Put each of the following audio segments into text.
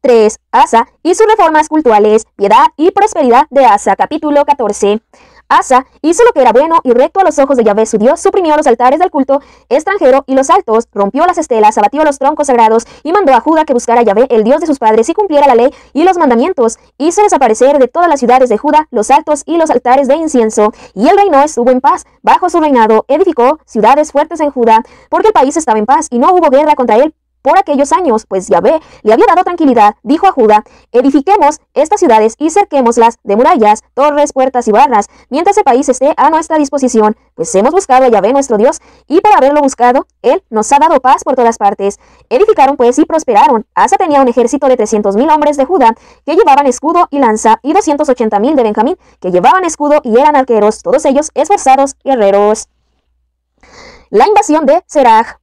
3. Asa y sus reformas cultuales, piedad y prosperidad de Asa, capítulo 14. Asa hizo lo que era bueno y recto a los ojos de Yahvé su Dios, suprimió los altares del culto extranjero y los altos, rompió las estelas, abatió los troncos sagrados y mandó a Judá que buscara a Yahvé, el Dios de sus padres, y cumpliera la ley y los mandamientos. Hizo desaparecer de todas las ciudades de Judá los altos y los altares de incienso. Y el reino estuvo en paz. Bajo su reinado edificó ciudades fuertes en Judá, porque el país estaba en paz y no hubo guerra contra él por aquellos años, pues Yahvé le había dado tranquilidad, dijo a Judá, edifiquemos estas ciudades y cerquémoslas de murallas, torres, puertas y barras, mientras el país esté a nuestra disposición, pues hemos buscado a Yahvé nuestro Dios, y por haberlo buscado, Él nos ha dado paz por todas partes. Edificaron pues y prosperaron. Asa tenía un ejército de trescientos mil hombres de Judá, que llevaban escudo y lanza, y doscientos ochenta mil de Benjamín, que llevaban escudo y eran arqueros, todos ellos esforzados guerreros. La invasión de Seraj.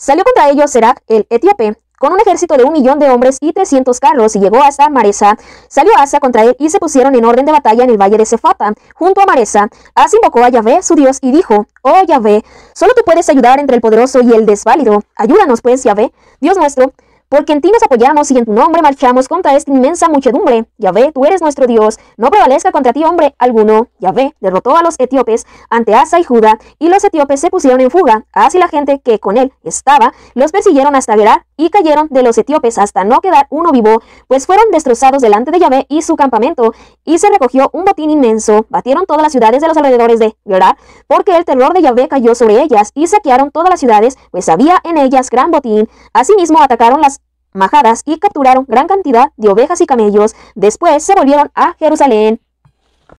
Salió contra ellos Serac, el etíope, con un ejército de un millón de hombres y trescientos carros, y llegó hasta Maresa. Salió Asa contra él y se pusieron en orden de batalla en el valle de Cefata, junto a Maresa. Asa invocó a Yahvé, su Dios, y dijo, Oh Yahvé, solo tú puedes ayudar entre el poderoso y el desválido. Ayúdanos pues, Yahvé, Dios nuestro, porque en ti nos apoyamos y en tu nombre marchamos contra esta inmensa muchedumbre. Yahvé, tú eres nuestro Dios, no prevalezca contra ti hombre alguno. Yahvé derrotó a los etíopes ante Asa y Judá, y los etíopes se pusieron en fuga. Asa y la gente que con él estaba, los persiguieron hasta Gerar, y cayeron de los etíopes hasta no quedar uno vivo, pues fueron destrozados delante de Yahvé y su campamento, y se recogió un botín inmenso. Batieron todas las ciudades de los alrededores de Gerar, porque el terror de Yahvé cayó sobre ellas, y saquearon todas las ciudades, pues había en ellas gran botín. Asimismo atacaron las majadas y capturaron gran cantidad de ovejas y camellos. Después se volvieron a Jerusalén.